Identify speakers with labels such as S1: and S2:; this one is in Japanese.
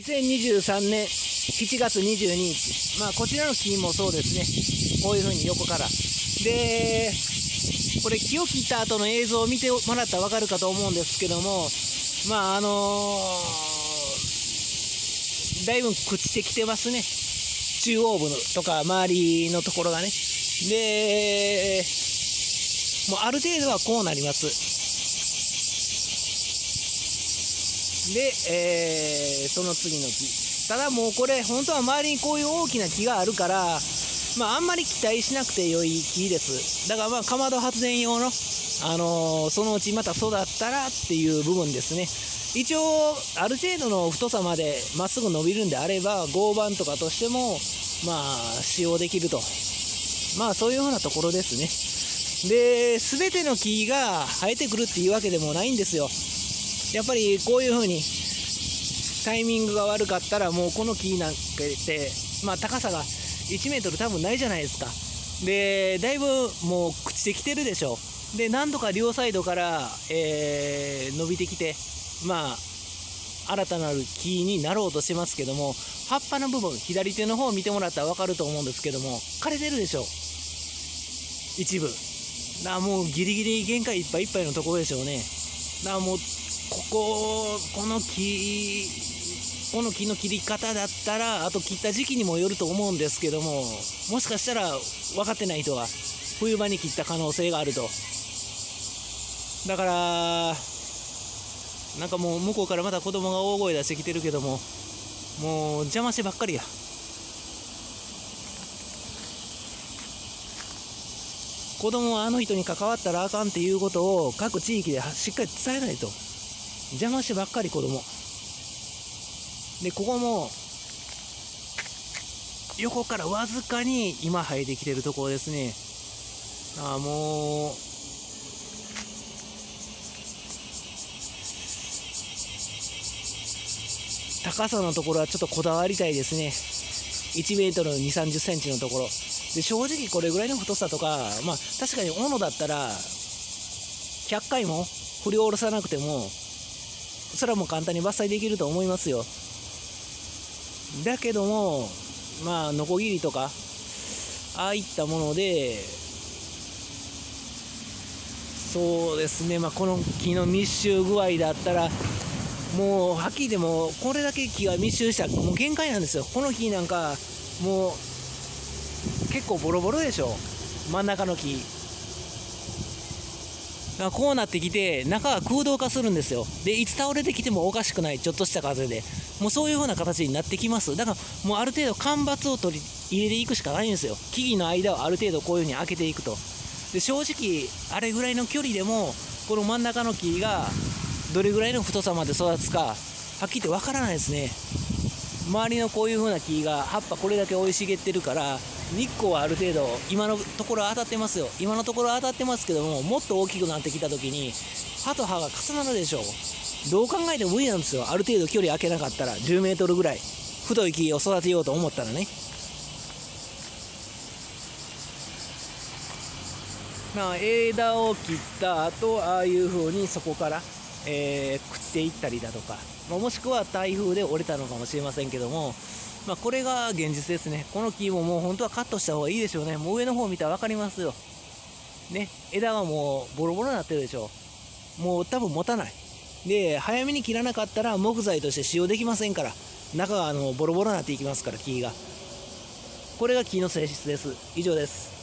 S1: 2023年7月22日、まあ、こちらの木もそうですね、こういうふうに横から。で、これ、木を切った後の映像を見てもらったら分かるかと思うんですけども、まあ、あのー、だいぶ朽ちてきてますね。中央部とか周りのところがね。で、もうある程度はこうなります。で、えー、その次の木。ただもうこれ、本当は周りにこういう大きな木があるから、まあ、あんまり期待しなくて良い木です。だからまあ、かまど発電用の、あのー、そのうちまた育ったらっていう部分ですね。一応、ある程度の太さまでまっすぐ伸びるんであれば、合板とかとしても、まあ、使用できると。まあ、そういうようなところですね。で、すべての木が生えてくるっていうわけでもないんですよ。やっぱりこういう風にタイミングが悪かったらもうこの木なんかってまあ高さが1メートル多分ないじゃないですか。でだいぶもう朽ちてきてるでしょで何度か両サイドから、えー、伸びてきてまあ新たなる木になろうとしてますけども葉っぱの部分左手の方を見てもらったら分かると思うんですけども枯れてるでしょ一部。だもうギリギリ限界いっぱいいっぱいのところでしょうね。だからもうこここの木この木の切り方だったらあと切った時期にもよると思うんですけどももしかしたら分かってない人が冬場に切った可能性があるとだからなんかもう向こうからまた子供が大声出してきてるけどももう邪魔してばっかりや子供はあの人に関わったらあかんっていうことを各地域でしっかり伝えないと。邪魔してばっかり子供。でここも横からわずかに今生えてきてるところですね。ああもう。高さのところはちょっとこだわりたいですね。1メートル2 3 0センチのところ。で正直これぐらいの太さとかまあ確かに斧だったら100回も振り下ろさなくてもそれはもう簡単に伐採できると思いますよ。だけどもまあノコギリとかああいったものでそうですね。まあこの木の密集具合だったらもうはっきりでもこれだけ木が密集したらもう限界なんですよ。この木なんかもう結構ボロボロでしょ。真ん中の木。がこうなってきて中が空洞化するんですよ。でいつ倒れてきてもおかしくないちょっとした風で。もうそういう風な形になってきます。だからもうある程度間伐を取り入れていくしかないんですよ。木々の間をある程度こういう風に開けていくと。で正直あれぐらいの距離でもこの真ん中の木がどれぐらいの太さまで育つかはっきり言ってわからないですね。周りのこういう風な木が葉っぱこれだけ生い茂ってるから日光はある程度今のところ当たってますよ。今のところ当たってますけどももっと大きくなってきた時に歯と歯が重なるでしょう。どう考えても無理なんですよ。ある程度距離空けなかったら10メートルぐらい太い木を育てようと思ったらね。まあ枝を切った後ああいう風にそこから、えー、食っていったりだとか、まあ、もしくは台風で折れたのかもしれませんけどもまあ、これが現実ですね。この木ももう本当はカットした方がいいでしょうね。もう上の方見たら分かりますよ。ね、枝がもうボロボロになってるでしょ。もう多分持たない。で、早めに切らなかったら木材として使用できませんから。中があのボロボロになっていきますから、木が。これが木の性質です。以上です。